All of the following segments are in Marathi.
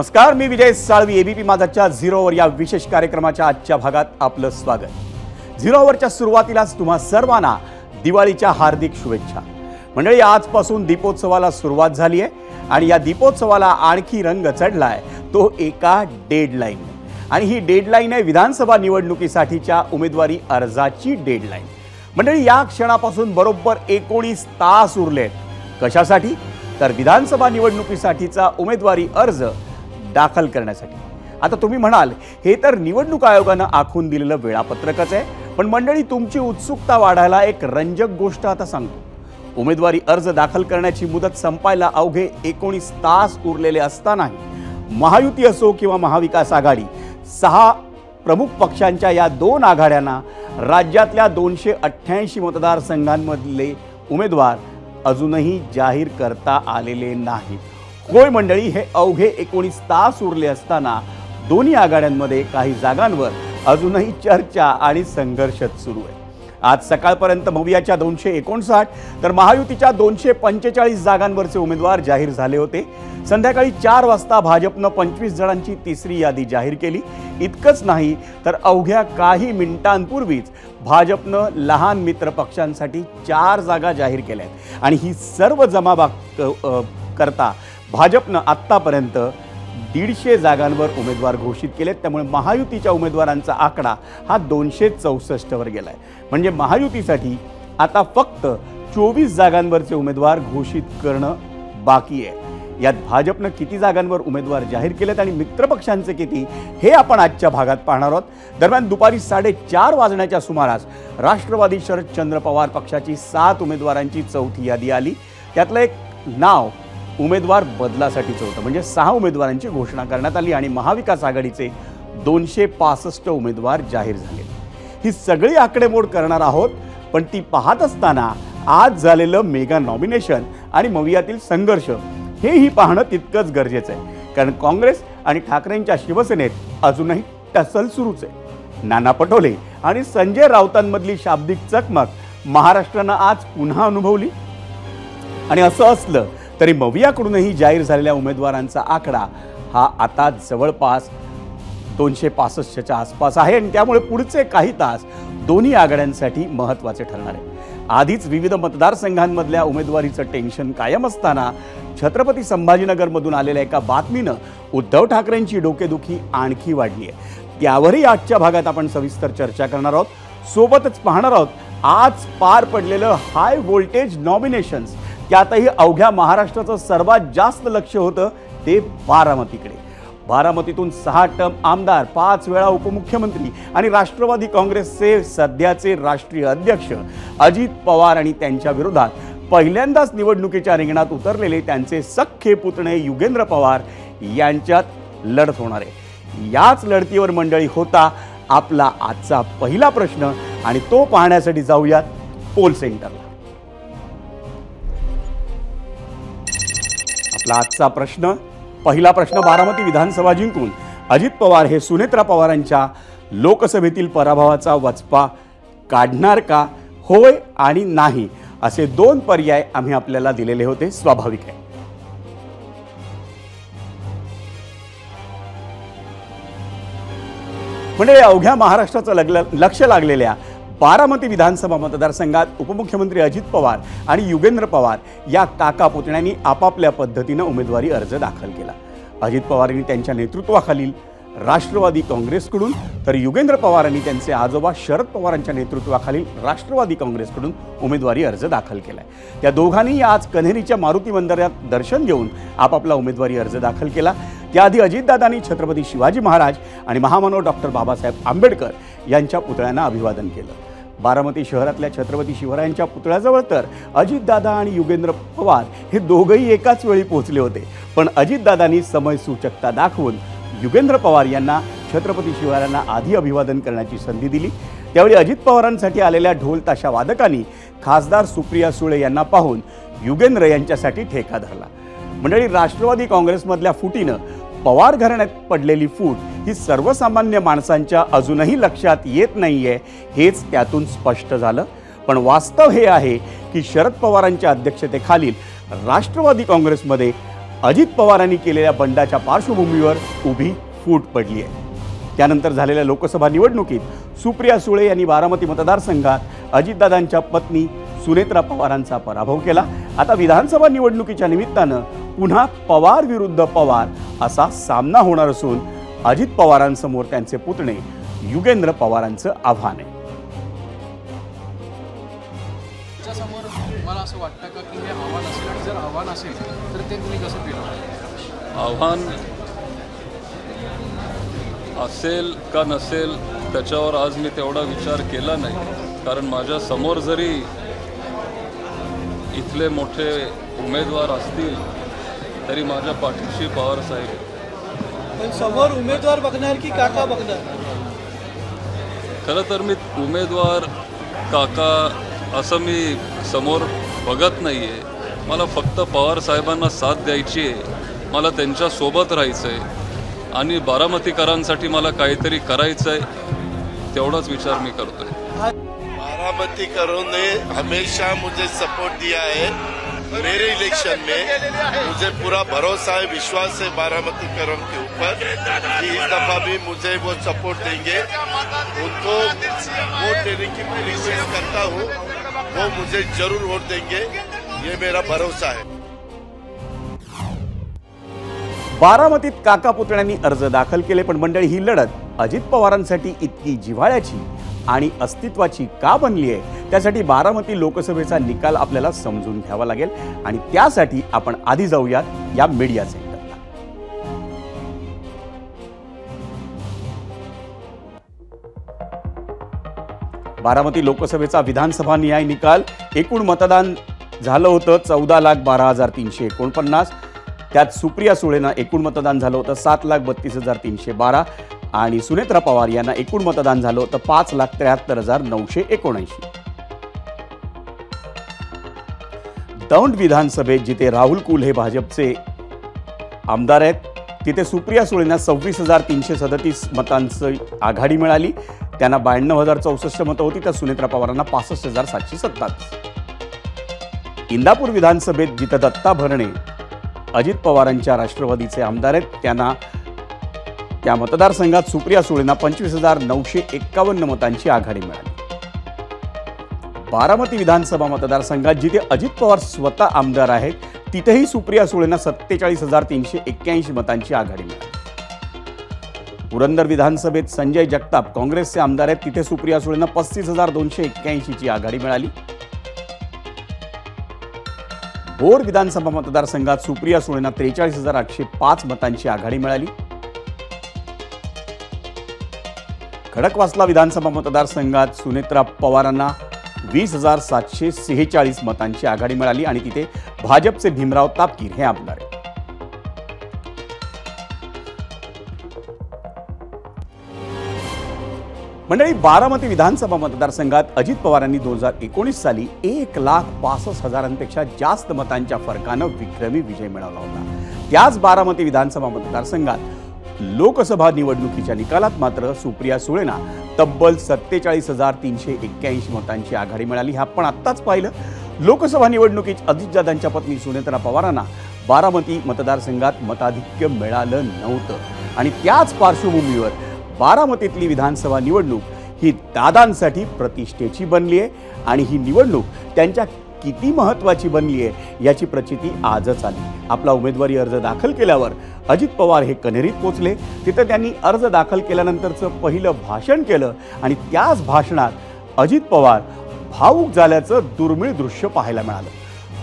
नमस्कार मी विजय साळवी एबीपी माझाच्या झिरोवर या विशेष कार्यक्रमाच्या आजच्या भागात आपलं स्वागत. झिरोवरच्या सुरुवातीलाच तुम्हा सर्वांना दिवाळीच्या हार्दिक शुभेच्छा. मंडळी आजपासून दीपोत्सवाला सुरुवात झाली आहे आणि या दीपोत्सवाला आणखी रंग चढलाय तो एका डेडलाईन आणि ही डेडलाईन आहे विधानसभा निवडणुकीसाठीच्या उमेदवारी अर्जाची डेडलाईन मंडळी या क्षणापासून बरोबर एकोणीस तास उरलेत. कशासाठी? तर विधानसभा निवडणुकीसाठीचा उमेदवारी अर्ज दाखल करण्यासाठी. आता तुम्ही म्हणाल हे तर निवडणूक आयोगानं आखून दिलेलं वेळापत्रकच आहे पण मंडळी तुमची उत्सुकता वाढायला एक रंजक गोष्ट आता सांगतो. उमेदवारी अर्ज दाखल करण्याची मुदत संपायला अवघे एकोणीस तास उरलेले असतानाही महायुती असो किंवा महाविकास आघाडी सहा प्रमुख पक्षांच्या या दोन आघाड्यांना राज्यातल्या दोनशे अठ्ठ्याऐंशी मतदारसंघांमधले उमेदवार अजूनही जाहीर करता आलेले नाहीत. होय मंडळी हे अवघे एकोणीस तास उरले असताना दोन्ही आघाड्यांमध्ये काही जागांवर अजूनही चर्चा आणि संघर्षच सुरू आहे. आज सकाळपर्यंत मवियाच्या दोनशे एकोणसाठ तर महायुतीच्या दोनशे पंचेचाळीस जागांवरचे उमेदवार जाहीर झाले होते. संध्याकाळी चार वाजता भाजपनं पंचवीस जणांची तिसरी यादी जाहीर केली. इतकंच नाही तर अवघ्या काही मिनिटांपूर्वीच भाजपनं लहान मित्र पक्षांसाठी चार जागा जाहीर केल्या आहेत आणि ही सर्व जमाबा करता भाजपनं आत्तापर्यंत दीडशे जागांवर उमेदवार घोषित केलेत. त्यामुळे महायुतीच्या उमेदवारांचा आकडा हा दोनशे चौसष्टवर गेला आहे म्हणजे महायुतीसाठी आता फक्त चोवीस जागांवरचे उमेदवार घोषित करणं बाकी आहे. यात भाजपनं किती जागांवर उमेदवार जाहीर केलेत आणि मित्रपक्षांचे किती हे आपण आजच्या भागात पाहणार आहोत. दरम्यान दुपारी साडेचार वाजण्याच्या सुमारास राष्ट्रवादी शरदचंद्र पवार पक्षाची सात उमेदवारांची चौथी यादी आली. त्यातलं एक नाव उमेदवार बदलासाठीचं होतं. म्हणजे सहा उमेदवारांची घोषणा करण्यात आली आणि महाविकास आघाडीचे दोनशे पासष्ट उमेदवार जाहीर झाले. ही सगळी आकडेमोड करणार आहोत पण ती पाहत असताना आज झालेलं मेगा नॉमिनेशन आणि मवियातील संघर्ष हेही पाहणं तितकंच गरजेचं आहे. कारण काँग्रेस आणि ठाकरेंच्या शिवसेनेत अजूनही टसल सुरूच आहे. नाना पटोले आणि संजय राऊतांमधली शाब्दिक चकमक महाराष्ट्रानं आज पुन्हा अनुभवली. आणि असं असलं तरी मवियाकडूनही जाहीर झालेल्या उमेदवारांचा आकडा हा आता जवळपास दोनशे पासष्टच्या आसपास आहे. आणि त्यामुळे पुढचे काही तास दोन्ही आघाड्यांसाठी महत्त्वाचे ठरणार आहे. आधीच विविध मतदारसंघांमधल्या उमेदवारीचं टेन्शन कायम असताना छत्रपती संभाजीनगरमधून आलेल्या एका बातमीनं उद्धव ठाकरेंची डोकेदुखी आणखी वाढली आहे. त्यावरही आजच्या भागात आपण सविस्तर चर्चा करणार आहोत. सोबतच पाहणार आहोत आज पार पडलेलं हाय व्होल्टेज नॉमिनेशन्स त्यातही अवघ्या महाराष्ट्राचं सर्वात जास्त लक्ष होतं ते बारामतीकडे. बारामतीतून सहा टर्म आमदार पाच वेळा उपमुख्यमंत्री आणि राष्ट्रवादी काँग्रेसचे सध्याचे राष्ट्रीय अध्यक्ष अजित पवार आणि त्यांच्या विरोधात पहिल्यांदाच निवडणुकीच्या रिंगणात उतरलेले त्यांचे सख्खे पुतणे युगेंद्र पवार यांच्यात लढत होणार आहे. याच लढतीवर मंडळी होता आपला आजचा पहिला प्रश्न आणि तो पाहण्यासाठी जाऊयात पोल सेंटरला. आपला आजचा प्रश्न. पहिला प्रश्न बारामती विधानसभा जिंकून अजित पवार हे सुनेत्रा पवारांच्या लोकसभेतील पराभवाचा वचपा काढणार का होय आणि नाही असे दोन पर्याय आम्ही आपल्याला दिलेले होते स्वाभाविक आहे. म्हणजे अवघ्या महाराष्ट्राचं लग्न लक्ष लागलेल्या बारामती विधानसभा मतदारसंघात उपमुख्यमंत्री अजित पवार आणि युगेंद्र पवार या काका पुतण्यांनी आपापल्या पद्धतीनं उमेदवारी अर्ज दाखल केला. अजित पवारांनी त्यांच्या नेतृत्वाखालील राष्ट्रवादी काँग्रेसकडून तर युगेंद्र पवारांनी त्यांचे आजोबा शरद पवारांच्या नेतृत्वाखालील राष्ट्रवादी काँग्रेसकडून उमेदवारी अर्ज दाखल केला आहे त्या दोघांनी आज कन्हेरीच्या मारुती मंदिरात दर्शन घेऊन आपापला उमेदवारी अर्ज दाखल केला. त्याआधी अजितदादांनी छत्रपती शिवाजी महाराज आणि महामानव डॉक्टर बाबासाहेब आंबेडकर यांच्या पुतळ्यांना अभिवादन केलं. बारामती शहरातल्या छत्रपती शिवरायांच्या पुतळ्याजवळ तर अजितदादा आणि युगेंद्र पवार हे दोघंही एकाच वेळी पोहोचले होते. पण अजितदादांनी समयसूचकता दाखवून युगेंद्र पवार यांना छत्रपती शिवरायांना आधी अभिवादन करण्याची संधी दिली. त्यावेळी अजित पवारांसाठी आलेल्या ढोल ताशा वादकांनी खासदार सुप्रिया सुळे यांना पाहून युगेंद्र यांच्यासाठी ठेका धरला. मंडळी राष्ट्रवादी काँग्रेसमधल्या फुटीनं पवार घराण्यात पडलेली फूट ही सर्वसामान्य माणसांच्या अजूनही लक्षात येत नाही आहे हेच त्यातून स्पष्ट झालं. पण वास्तव हे आहे की शरद पवारांच्या अध्यक्षतेखालील राष्ट्रवादी काँग्रेसमध्ये अजित पवारांनी केलेल्या बंडाच्या पार्श्वभूमीवर उभी फूट पडली आहे त्यानंतर झालेल्या लोकसभा निवडणुकीत सुप्रिया सुळे यांनी बारामती मतदारसंघात अजितदादांच्या पत्नी सुनेत्रा पवारांचा पराभव केला. आता विधानसभा निवडणुकीच्या निमित्तानं पुन्हा पवार विरुद्ध पवार असा सामना होणार असून अजित पवारांसमोर त्यांचे पुतणे युगेंद्र पवारांचं आव्हान आहे. त्याच्यासमोर मला असं वाटतं का की हे आव्हान असेल? आणि जर आव्हान असेल तर ते तुम्ही कसं पेलवणार आव्हान असेल का नसेल त्याच्यावर आज मी तेवढा विचार केला नाही. कारण माझ्यासमोर जरी इथले मोठे उमेदवार असतील तरी माझ्या पाठीशी पवार साहेब. पण समोर उमेदवार बघणार की काका बघणार? खरं तर मी उमेदवार काका असं मी समोर बघत नाही आहे मला फक्त पवार साहेबांना साथ द्यायची आहे. मला त्यांच्यासोबत राहायचं आहे आणि बारामतीकरांसाठी मला काहीतरी करायचं आहे तेवढाच विचार मी करतो आहे बारामती करों ने हमेशा मुझे सपोर्ट दिया है मेरे इलेक्शन में मुझे पूरा भरोसा है विश्वास है बारामती करम के ऊपर कि इस दफा भी मुझे वो सपोर्ट देंगे। उनको वोट देने की मैं रिक्वेस्ट करता हूँ वो मुझे जरूर वोट देंगे। ये मेरा भरोसा है। बारामतीत काका पुतळ्यांनी अर्ज दाखल केले पण मंडळी ही लढत अजित पवारांसाठी इतकी जिव्हाळ्याची. आणि अस्तित्वाची का बनली आहे? त्यासाठी बारामती लोकसभेचा निकाल आपल्याला समजून घ्यावा लागेल. आणि त्यासाठी आपण आधी जाऊयात या मीडिया सेंटरला बारामती लोकसभेचा विधानसभा न्याय निकाल. एकूण मतदान झालं होतं चौदा लाख बारा हजार तीनशे एकोणपन्नास. त्यात सुप्रिया सुळेनं एकूण मतदान झालं होतं सात लाख बत्तीस हजार तीनशे बारा. आणि सुनेत्रा पवार यांना एकूण मतदान झालं तर पाच लाख त्र्याहत्तर हजार नऊशे एकोणऐंशी. दौंड विधानसभेत जिथे राहुल कुल हे भाजपचे आमदार आहेत तिथे सुप्रिया सुळेंना सव्वीस हजार तीनशे सदतीस मतांची आघाडी मिळाली. त्यांना ब्याण्णव हजार चौसष्ट मतं होती तर सुनेत्रा पवारांना पासष्ट हजार सातशे सत्तावीस. इंदापूर विधानसभेत जिथं दत्ता भरणे अजित पवारांच्या राष्ट्रवादीचे आमदार आहेत त्यांना त्या मतदारसंघात सुप्रिया सुळेंना पंचवीस हजार नऊशे एक्कावन्न मतांची आघाडी मिळाली. बारामती विधानसभा मतदारसंघात जिथे अजित पवार स्वतः आमदार आहेत तिथेही सुप्रिया सुळेंना सत्तेचाळीस हजार तीनशे एक्क्याऐंशी मतांची आघाडी मिळाली. पुरंदर विधानसभेत संजय जगताप काँग्रेसचे आमदार आहेत तिथे सुप्रिया सुळेंना पस्तीस हजार दोनशे एक्क्याऐंशीची आघाडी मिळाली. भोर विधानसभा मतदारसंघात सुप्रिया सुळेंना त्रेचाळीस हजार आठशे पाच मतांची आघाडी मिळाली. खडकवासला विधानसभा मतदारसंघात. सुनेत्रा पवारांना वीस हजार सातशे सेहेचाळीस मतांची आघाडी मिळाली आणि तिथे भाजपचे भीमराव तापकीर हे आमदार आहेत. मंडळी बारामती विधानसभा मतदारसंघात अजित पवारांनी दोन हजार एकोणीस साली एक लाख पासष्ट हजारांपेक्षा जास्त मतांच्या फरकानं विक्रमी विजय मिळवला होता. त्याच बारामती विधानसभा मतदारसंघात लोकसभा निवडणुकीच्या निकालात मात्र सुप्रिया सुळेंना तब्बल सत्तेचाळीस हजार तीनशे एक्क्याऐंशी मतांची आघाडी मिळाली. हे आपण आत्ताच पाहिलं. लोकसभा निवडणुकीत अजितदादांच्या पत्नी सुनेत्रा पवारांना बारामती मतदारसंघात मताधिक्य मिळालं नव्हतं. आणि त्याच पार्श्वभूमीवर बारामतीतली विधानसभा निवडणूक ही दादांसाठी प्रतिष्ठेची बनली आहे आणि ही निवडणूक त्यांच्या किती महत्त्वाची बनली आहे याची प्रचिती आजच आली. आपला उमेदवारी अर्ज दाखल केल्यावर अजित पवार हे कनेरीत पोचले. तिथं त्यांनी अर्ज दाखल केल्यानंतरचं पहिलं भाषण केलं आणि त्याच भाषणात अजित पवार भावूक झाल्याचं दुर्मिळ दृश्य पाहायला मिळालं.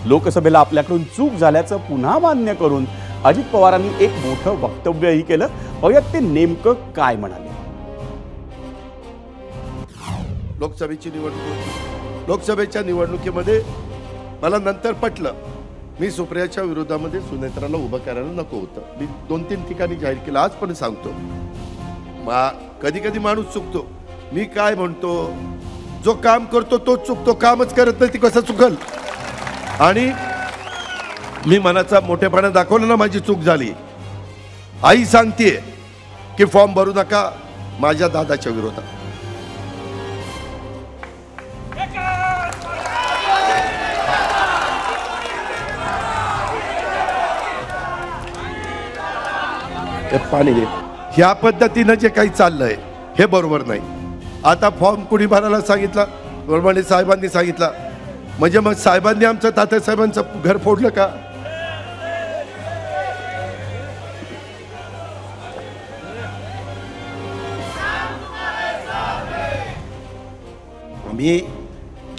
लोकसभेला आपल्याकडून चूक झाल्याचं पुन्हा मान्य करून अजित पवारांनी एक मोठं वक्तव्यही केलं. बघूयात ते नेमकं काय म्हणाले. लोकसभेची निवडणूक लोकसभेच्या निवडणुकीमध्ये मला नंतर पटलं. मी सुप्रियाच्या विरोधामध्ये सुनेत्राला उभं करायला नको होतं. मी दोन तीन ठिकाणी जाहीर केलं. आज पण सांगतो. मा कधी कधी माणूस चुकतो. मी काय म्हणतो? जो काम करतो तो चुकतो. कामच करत नाही ती कसं चुकल? आणि मी मनाचा मोठेपणा दाखवलं ना माझी चूक झाली. आई सांगते की फॉर्म भरू नका माझ्या दादाच्या विरोधात. हे पाणी घे. ह्या पद्धतीनं जे काही चाललंय हे बरोबर नाही. आता फॉर्म कुणी भरायला सांगितला? प्रमाणे साहेबांनी सांगितला. म्हणजे मग साहेबांनी आमचं तात्यासाहेबांचं घर फोडलं का? मी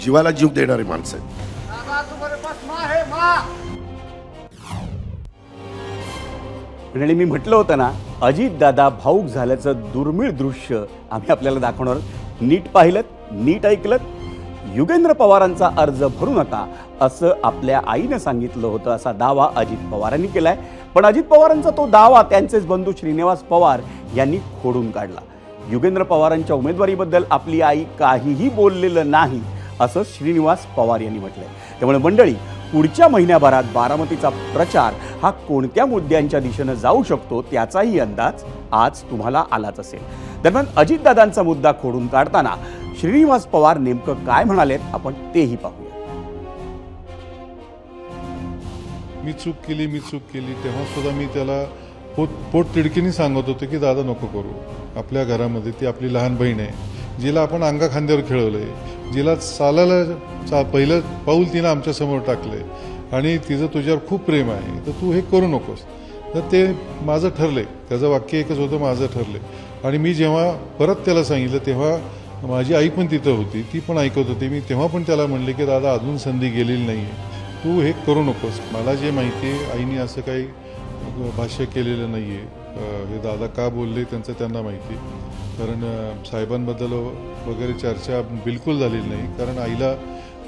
जीवाला जीव देणारी माणसं आणि मी म्हटलं होतं ना अजितदादा भाऊक झाल्याचं दुर्मिळ दृश्य आम्ही आपल्याला दाखवणार नीट पाहिलं नीट ऐकलं युगेंद्र पवारांचा अर्ज भरू नका असं आपल्या आईनं सांगितलं होतं असा दावा अजित पवारांनी केलाय. पण अजित पवारांचा तो दावा त्यांचेच बंधू श्रीनिवास पवार यांनी खोडून काढला. युगेंद्र पवारांच्या उमेदवारीबद्दल आपली आई काहीही बोललेलं नाही असं श्रीनिवास पवार यांनी म्हटलंय. त्यामुळे मंडळी पुढच्या महिन्याभरात बारामतीचा प्रचार हा कोणत्या मुद्द्यांच्या दिशेनं जाऊ शकतो त्याचाही अंदाज आज तुम्हाला आलाच असेल. दरम्यान अजितदादांचा मुद्दा खोडून काढताना श्रीनिवास पवार नेमकं काय म्हणालेत आपण तेही पाहूया. मी चूक केली मी चूक केली तेव्हा सुद्धा मी त्याला पोट पोट तिडकीने सांगत होतो की दादा नको करू. आपल्या घरामध्ये ती आपली लहान बहीण आहे जिला आपण अंगा खांद्यावर खेळवलंय जिला चालायला चा पहिलं पाऊल तिनं आमच्यासमोर टाकलंय. आणि तिचं तुझ्यावर खूप प्रेम आहे तर तू हे करू नकोस. तर ते माझं ठरलंय त्याचं वाक्य एकच होतं माझं ठरलंय आणि मी जेव्हा परत त्याला सांगितलं तेव्हा माझी आई पण तिथं होती ती पण ऐकत होती. मी तेव्हा पण त्याला म्हणले की दादा अजून संधी गेलेली नाही आहे तू हे करू नकोस. मला जे माहिती आहे आईने असं काही भाष्य केलेलं नाही आहे हे दादा का बोलले त्यांचं त्यांना माहिती कारण साहेबांबद्दल वगैरे चर्चा बिलकुल झालेली नाही. कारण आईला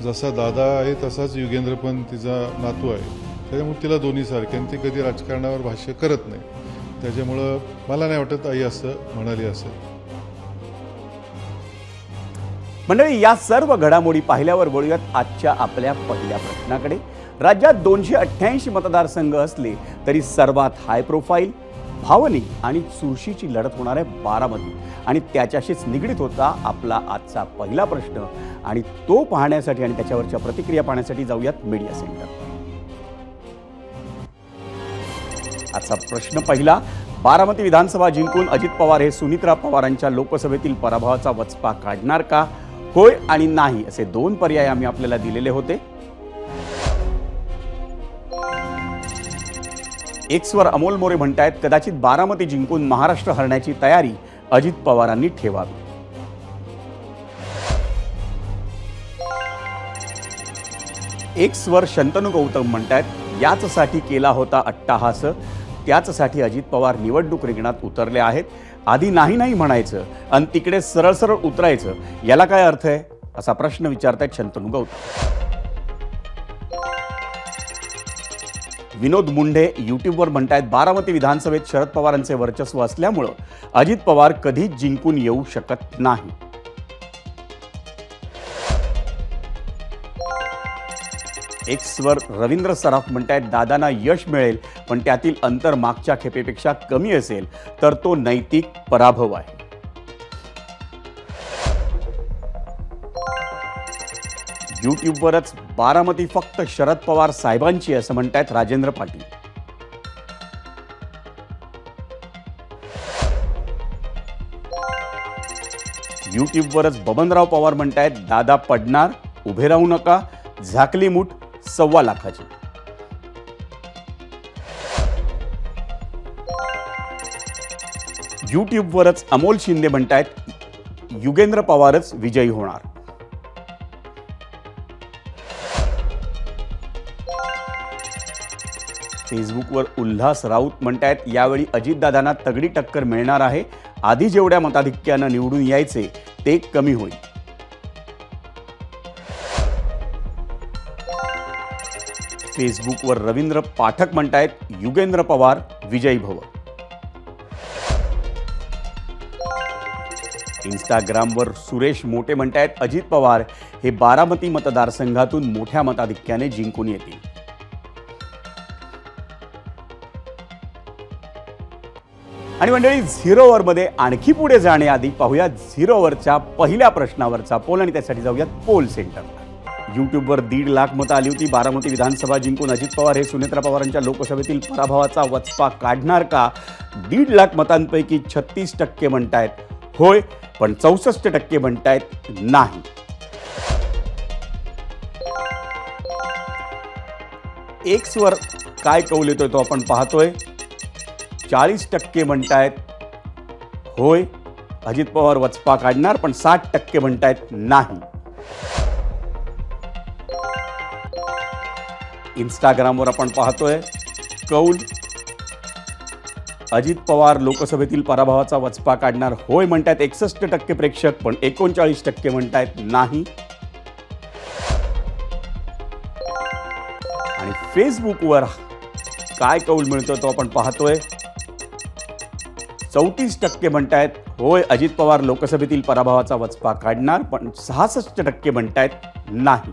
जसा दादा आहे तसाच युगेंद्र पण तिचा नातू आहे. त्याच्यामुळे तिला दोन्ही सारखे आणि ती कधी राजकारणावर भाष्य करत नाही. त्याच्यामुळं मला नाही वाटत आई असं म्हणाली असेल. मंडळी या सर्व घडामोडी पाहिल्यावर वळूयात आजच्या आपल्या पहिल्या प्रश्नाकडे. राज्यात दोनशे अठ्ठ्याऐंशी मतदारसंघ असले तरी सर्वात हाय प्रोफाईल भावनिक आणि चुरशीची लढत होणार आहे बारामती. आणि त्याच्याशीच निगडीत होता आपला आजचा पहिला प्रश्न. आणि तो पाहण्यासाठी आणि त्याच्यावरच्या प्रतिक्रिया पाहण्यासाठी जाऊयात मीडिया सेंटर आजचा प्रश्न पहिला बारामती विधानसभा जिंकून अजित पवार हे सुनित्रा पवारांच्या लोकसभेतील पराभवाचा वचपा काढणार का? होय आणि नाही असे दोन पर्याय आम्ही आपल्याला दिलेले होते. एक्सवर अमोल मोरे म्हणतायत कदाचित बारामती जिंकून महाराष्ट्र हरण्याची तयारी अजित पवारांनी ठेवावी. एक्सवर शंतनू गौतम म्हणतायत याचसाठी केला होता अट्टाहास. त्याचसाठी अजित पवार निवडणूक रिंगणात उतरले आहेत. आधी नाही नाही म्हणायचं आणि तिकडे सरळ सरळ उतरायचं. याला काय अर्थ आहे? असा प्रश्न विचारतायत शंतनू गौतम. विनोद मुंढे युट्यूबवर म्हणतायत बारामती विधानसभेत शरद पवारांचे वर्चस्व असल्यामुळं अजित पवार कधीच जिंकून येऊ शकत नाही. एक्सवर रवींद्र सराफ म्हणतायत दादांना यश मिळेल पण त्यातील अंतर मागच्या खेपेपेक्षा कमी असेल तर तो नैतिक पराभव आहे. युट्यूबवरच बारामती फक्त शरद पवार साहेबांची असं म्हणतायत राजेंद्र पाटील. युट्यूबवरच बबनराव पवार म्हणतायत दादा पडणार उभे राहू नका झाकली मूठ सव्वा लाखाची. युट्यूबवरच अमोल शिंदे म्हणतायत युगेंद्र पवारच विजयी होणार. फेसबुकवर उल्हास राऊत म्हणतायत यावेळी अजितदादांना तगडी टक्कर मिळणार आहे. आधी जेवढ्या मताधिक्यानं निवडून यायचे ते कमी होईल. फेसबुकवर रवींद्र पाठक म्हणतायत युगेंद्र पवार विजयी भव. इंस्टाग्रामवर सुरेश मोटे म्हणतायत अजित पवार हे बारामती मतदारसंघातून मोठ्या मताधिक्याने जिंकून येतील. आणि मंडळी झिरो ओव्हरमध्ये आणखी पुढे जाण्याआधी पाहूया झिरो ओव्हरच्या पहिल्या प्रश्नावरचा पोल आणि त्यासाठी जाऊयात पोल सेंटर यूट्यूबवर दीड लाख मतं आली होती. बारामती विधानसभा जिंकून अजित पवार हे सुनेत्रा पवारांच्या लोकसभेतील पराभवाचा वचपा काढणार का? दीड लाख मतांपैकी छत्तीस टक्के म्हणतायत होय पण चौसष्ट टक्के म्हणतायत नाही. एक्सवर काय कौल येतोय तो आपण पाहतोय? चाळीस टक्के म्हणतायत होय अजित पवार वचपा काढणार पण साठ टक्के म्हणतायत नाही. इंस्टाग्रामवर आपण पाहतोय. कौल अजित पवार लोकसभेतील पराभवाचा वचपा काढणार होय म्हणतायत एकसष्ट टक्के प्रेक्षक पण एकोणचाळीस टक्के म्हणतायत नाही. आणि फेसबुकवर काय कौल मिळतो तो आपण पाहतोय. चौतीस टक्के म्हणतायत होय अजित पवार लोकसभेतील पराभवाचा वचपा काढणार पण सहासष्ट टक्के म्हणतायत नाही.